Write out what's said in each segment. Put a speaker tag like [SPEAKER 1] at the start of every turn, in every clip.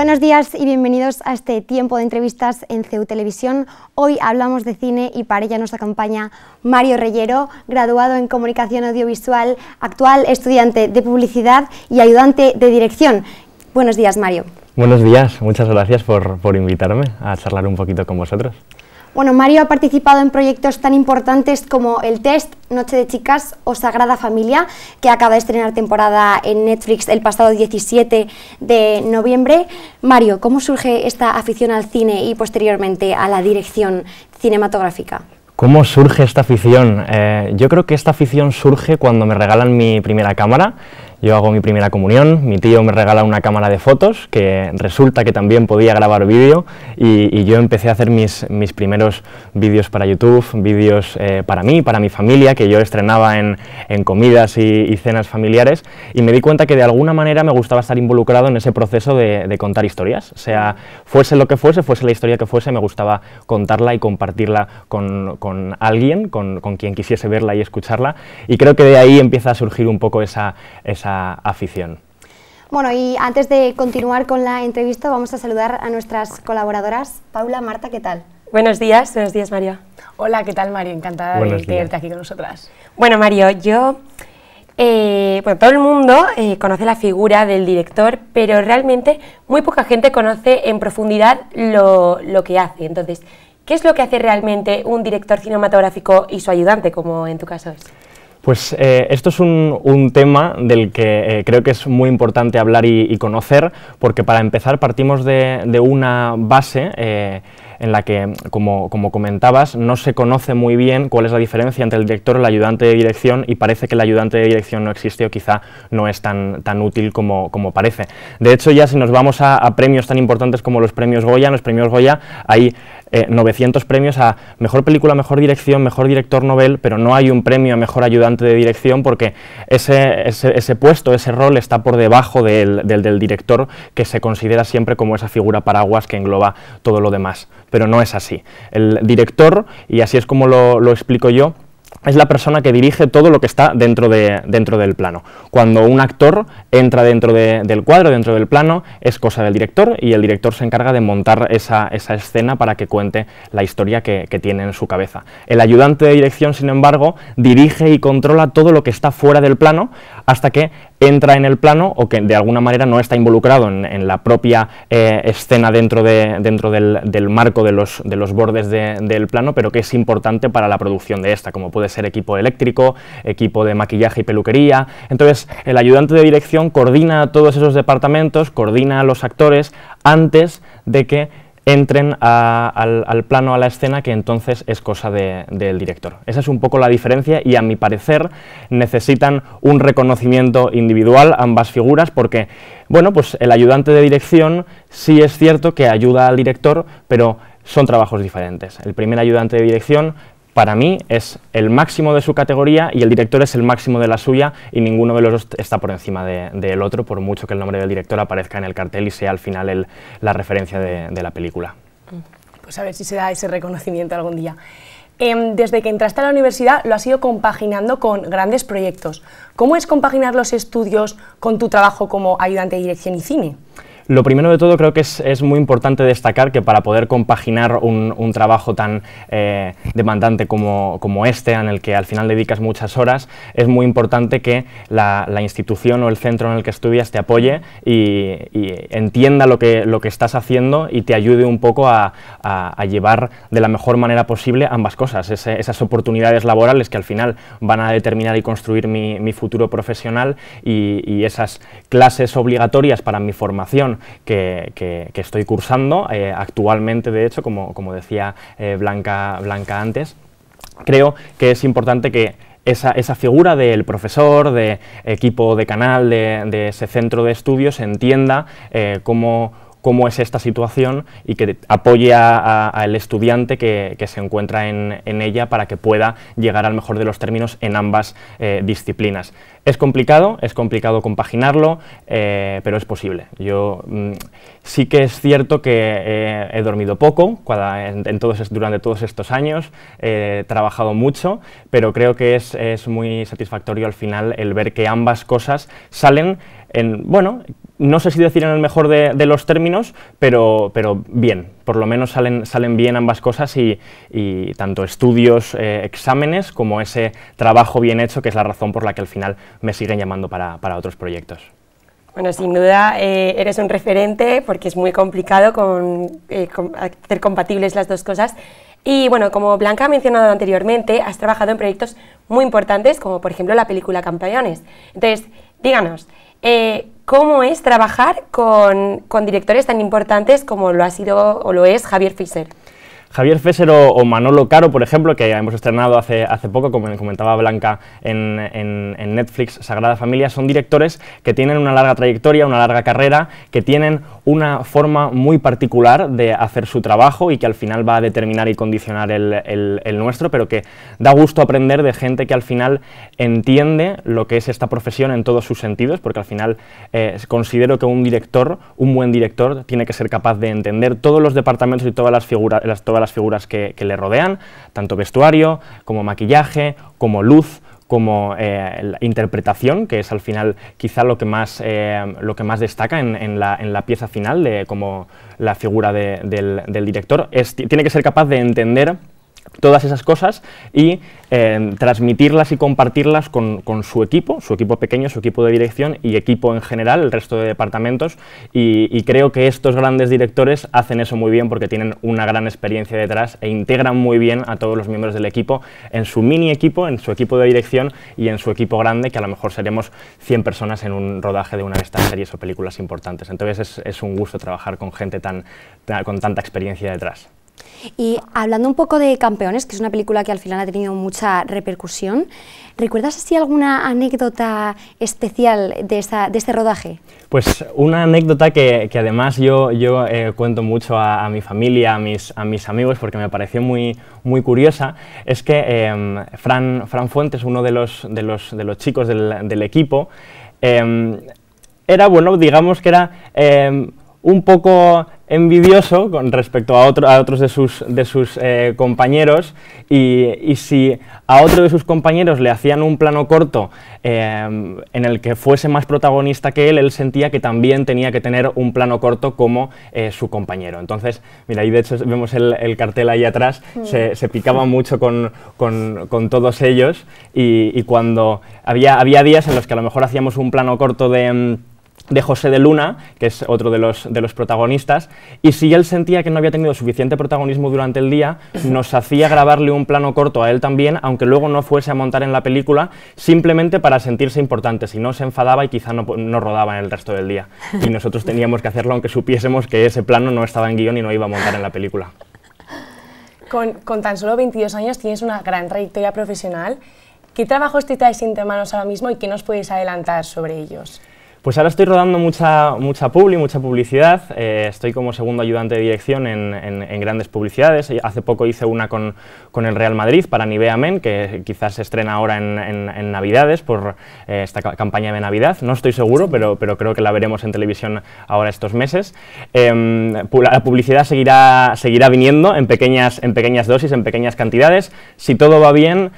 [SPEAKER 1] Buenos días y bienvenidos a este tiempo de entrevistas en CEU Televisión. Hoy hablamos de cine y para ella nos acompaña Mario Reyero, graduado en Comunicación Audiovisual, actual estudiante de Publicidad y ayudante de Dirección. Buenos días, Mario.
[SPEAKER 2] Buenos días, muchas gracias por, por invitarme a charlar un poquito con vosotros.
[SPEAKER 1] Bueno, Mario ha participado en proyectos tan importantes como El Test, Noche de Chicas o Sagrada Familia, que acaba de estrenar temporada en Netflix el pasado 17 de noviembre. Mario, ¿cómo surge esta afición al cine y posteriormente a la dirección cinematográfica?
[SPEAKER 2] ¿Cómo surge esta afición? Eh, yo creo que esta afición surge cuando me regalan mi primera cámara. Yo hago mi primera comunión, mi tío me regala una cámara de fotos que resulta que también podía grabar vídeo y, yo empecé a hacer mis, mis primeros vídeos para YouTube, vídeos eh, para mí, para mi familia, que yo estrenaba en, en comidas y, cenas familiares y me di cuenta que de alguna manera me gustaba estar involucrado en ese proceso de, de contar historias, o sea, fuese lo que fuese, fuese la historia que fuese, me gustaba contarla y compartirla con, con alguien, con, con, quien quisiese verla y escucharla y creo que de ahí empieza a surgir un poco esa, esa afición.
[SPEAKER 1] Bueno, y antes de continuar con la entrevista, vamos a saludar a nuestras colaboradoras. Paula, Marta, ¿qué tal?
[SPEAKER 3] Buenos días, buenos días, Mario.
[SPEAKER 4] Hola, ¿qué tal, Mario? Encantada de tenerte aquí con nosotras.
[SPEAKER 3] Bueno, Mario, yo... Eh, bueno, todo el mundo eh, conoce la figura del director, pero realmente muy poca gente conoce en profundidad lo, lo que hace. Entonces, ¿qué es lo que hace realmente un director cinematográfico y su ayudante, como en tu caso es?
[SPEAKER 2] Pues eh, esto es un, tema del que eh, creo que es muy importante hablar y, conocer, porque para empezar partimos de, una base eh, en la que, como, comentabas, no se conoce muy bien cuál es la diferencia entre el director y el ayudante de dirección y parece que el ayudante de dirección no existe o quizá no es tan, tan útil como, como parece. De hecho, ya si nos vamos a, a premios tan importantes como los premios Goya, los premios Goya hay 900 eh, premios a mejor película, mejor dirección, mejor director novel, pero no hay un premio a mejor ayudante de dirección porque ese, ese, puesto, ese rol está por debajo del, del, director que se considera siempre como esa figura paraguas que engloba todo lo demás, pero no es así. El director, y así es como lo, lo explico yo, es la persona que dirige todo lo que está dentro, de, dentro del plano. Cuando un actor entra dentro del cuadro, dentro del plano, es cosa del director y el director se encarga de montar esa, escena para que cuente la historia que, que, tiene en su cabeza. El ayudante de dirección, sin embargo, dirige y controla todo lo que está fuera del plano hasta que entra en el plano o que de alguna manera no está involucrado en, la propia eh, escena dentro, de, dentro del, marco de los, de los bordes del plano, pero que es importante para la producción de esta, como puede ser equipo eléctrico, equipo de maquillaje y peluquería. Entonces, el ayudante de dirección coordina todos esos departamentos, coordina a los actores antes de que entren al, plano, a la escena, que entonces es cosa del director. Esa es un poco la diferencia y a mi parecer necesitan un reconocimiento individual ambas figuras porque, bueno, pues el ayudante de dirección sí es cierto que ayuda al director, pero son trabajos diferentes. El primer ayudante de dirección para mí es el máximo de su categoría y el director es el máximo de la suya y ninguno de los dos está por encima del otro, por mucho que el nombre del director aparezca en el cartel y sea al final la referencia de, la película.
[SPEAKER 4] Pues a ver si se da ese reconocimiento algún día. Em, desde que entraste a la universidad lo has ido compaginando con grandes proyectos. ¿Cómo es compaginar los estudios con tu trabajo como ayudante de dirección y cine?
[SPEAKER 2] Lo primero de todo creo que es, muy importante destacar que para poder compaginar un, trabajo tan eh, demandante como, este, en el que al final dedicas muchas horas, es muy importante que la, institución o el centro en el que estudias te apoye y, entienda lo que, lo que estás haciendo y te ayude un poco a, llevar de la mejor manera posible ambas cosas, esas oportunidades laborales que al final van a determinar y construir mi, futuro profesional y esas clases obligatorias para mi formación que, estoy cursando eh, actualmente, de hecho, como, como decía eh, Blanca, Blanca antes, creo que es importante que esa, esa, figura del profesor, de equipo de canal, de, ese centro de estudios, entienda eh, cómo cómo es esta situación y que apoye al estudiante que, se encuentra en, ella para que pueda llegar al mejor de los términos en ambas eh, disciplinas. Es complicado, es complicado compaginarlo, eh, pero es posible. Yo mm, sí que es cierto que eh, he dormido poco en, todos, durante todos estos años, he trabajado mucho, pero creo que es, es muy satisfactorio al final el ver que ambas cosas salen en, bueno, no sé si decir en el mejor de, los términos, pero, pero, bien, por lo menos salen, salen bien ambas cosas y, tanto estudios, eh, exámenes, como ese trabajo bien hecho, que es la razón por la que al final me siguen llamando para, otros proyectos.
[SPEAKER 3] Bueno, sin duda eh, eres un referente porque es muy complicado eh, hacer compatibles las dos cosas. Y bueno, como Blanca ha mencionado anteriormente, has trabajado en proyectos muy importantes, como por ejemplo la película Campeones. Entonces, díganos, eh, ¿cómo es trabajar con, con, directores tan importantes como lo ha sido o lo es Javier Fischer?
[SPEAKER 2] Javier Fesser o, Manolo Caro, por ejemplo, que hemos estrenado hace, poco, como comentaba Blanca en, Netflix, Sagrada Familia, son directores que tienen una larga trayectoria, una larga carrera, que tienen una forma muy particular de hacer su trabajo y que al final va a determinar y condicionar el, el, nuestro, pero que da gusto aprender de gente que al final entiende lo que es esta profesión en todos sus sentidos, porque al final eh, considero que un director, un buen director, tiene que ser capaz de entender todos los departamentos y todas las figuras, todas las figuras que, le rodean, tanto vestuario como maquillaje, como luz, como eh, interpretación, que es al final quizá lo que más, eh, lo que más destaca en, la, pieza final, de como la figura del, director, tiene que ser capaz de entender todas esas cosas y eh, transmitirlas y compartirlas con, su equipo, su equipo pequeño, su equipo de dirección y equipo en general, el resto de departamentos y, creo que estos grandes directores hacen eso muy bien porque tienen una gran experiencia detrás e integran muy bien a todos los miembros del equipo en su mini equipo, en su equipo de dirección y en su equipo grande que a lo mejor seremos 100 personas en un rodaje de una de estas series o películas importantes. Entonces es, un gusto trabajar con gente tan, con tanta experiencia detrás.
[SPEAKER 1] Y hablando un poco de Campeones, que es una película que al final ha tenido mucha repercusión, ¿recuerdas así alguna anécdota especial de, este rodaje?
[SPEAKER 2] Pues una anécdota que, además yo, yo eh, cuento mucho a, mi familia, a mis, a mis amigos, porque me pareció muy, muy curiosa, es que em, Fran, Fran Fuentes, uno de los, de los, de los chicos del, equipo, em, era, bueno, digamos que era em, un poco envidioso con respecto a, otro, a otros de sus, de sus eh, compañeros y, si a otro de sus compañeros le hacían un plano corto eh, en el que fuese más protagonista que él, él sentía que también tenía que tener un plano corto como eh, su compañero. Entonces, mira, ahí de hecho vemos el, cartel ahí atrás, mm. se, picaba mucho con, con, todos ellos y, y, cuando había, había días en los que a lo mejor hacíamos un plano corto de mm, de José de Luna, que es otro de los, de los protagonistas, y si él sentía que no había tenido suficiente protagonismo durante el día, nos hacía grabarle un plano corto a él también, aunque luego no fuese a montar en la película, simplemente para sentirse importante, si no se enfadaba y quizá no, no rodaba en el resto del día. Y nosotros teníamos que hacerlo aunque supiésemos que ese plano no estaba en guion y no iba a montar en la película.
[SPEAKER 4] Con, con tan solo 22 años tienes una gran trayectoria profesional. ¿Qué trabajos te traes entre manos ahora mismo y qué nos puedes adelantar sobre ellos?
[SPEAKER 2] Pues ahora estoy rodando mucha, mucha publi, mucha publicidad. Eh, estoy como segundo ayudante de dirección en, grandes publicidades. Hace poco hice una con, el Real Madrid para Nivea Men, que quizás se estrena ahora en, Navidades por eh, esta campaña de Navidad. No estoy seguro, pero, pero creo que la veremos en televisión ahora estos meses. Em, la publicidad seguirá, seguirá viniendo en pequeñas, en pequeñas dosis, en pequeñas cantidades. Si todo va bien,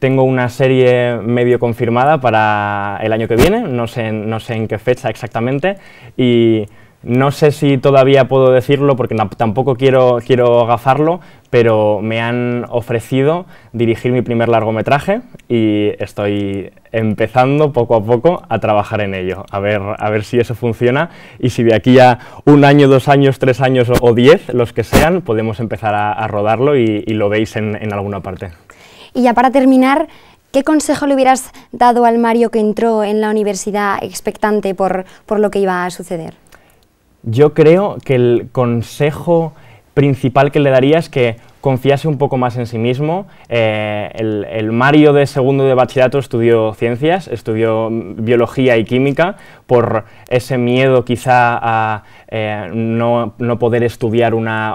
[SPEAKER 2] tengo una serie medio confirmada para el año que viene, no sé, no sé en qué fecha exactamente, y no sé si todavía puedo decirlo porque tampoco quiero, quiero gafarlo, pero me han ofrecido dirigir mi primer largometraje y estoy empezando poco a poco a trabajar en ello, a ver, a ver si eso funciona y si de aquí a un año, dos años, tres años o, diez, los que sean, podemos empezar a, rodarlo y, lo veis en, en alguna parte.
[SPEAKER 1] Y ya para terminar, ¿qué consejo le hubieras dado al Mario que entró en la universidad expectante por, lo que iba a suceder?
[SPEAKER 2] Yo creo que el consejo principal que le daría es que confiase un poco más en sí mismo. Eh, el, Mario de segundo de bachillerato estudió ciencias, estudió biología y química, por ese miedo quizá a eh, no, poder estudiar una,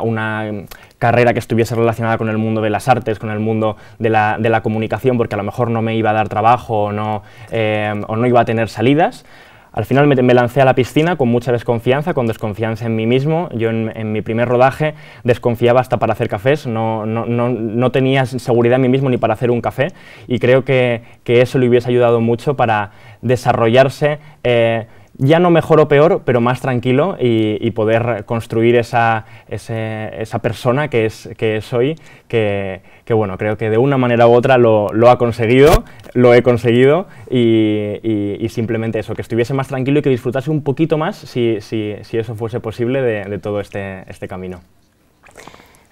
[SPEAKER 2] carrera que estuviese relacionada con el mundo de las artes, con el mundo de la, comunicación, porque a lo mejor no me iba a dar trabajo o no, eh, o no iba a tener salidas. Al final me, lancé a la piscina con mucha desconfianza, con desconfianza en mí mismo. Yo en, mi primer rodaje desconfiaba hasta para hacer cafés, no, no, no, tenía seguridad en mí mismo ni para hacer un café y creo que, que eso le hubiese ayudado mucho para desarrollarse. Eh, ya no mejor o peor, pero más tranquilo y, poder construir esa, esa persona que es, que soy, que, bueno, creo que de una manera u otra lo, ha conseguido, lo he conseguido y, y, simplemente eso, que estuviese más tranquilo y que disfrutase un poquito más si, si, si eso fuese posible de, de todo este, este camino.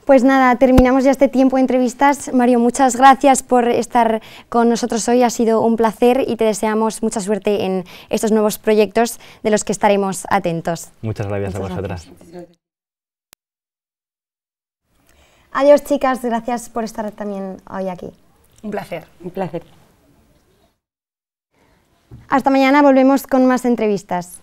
[SPEAKER 1] Pues nada, terminamos ya este tiempo de entrevistas. Mario, muchas gracias por estar con nosotros hoy, ha sido un placer y te deseamos mucha suerte en estos nuevos proyectos de los que estaremos atentos.
[SPEAKER 2] Muchas gracias a vosotras.
[SPEAKER 1] Adiós chicas, gracias por estar también hoy aquí.
[SPEAKER 4] Un placer.
[SPEAKER 3] Un placer.
[SPEAKER 1] Hasta mañana volvemos con más entrevistas.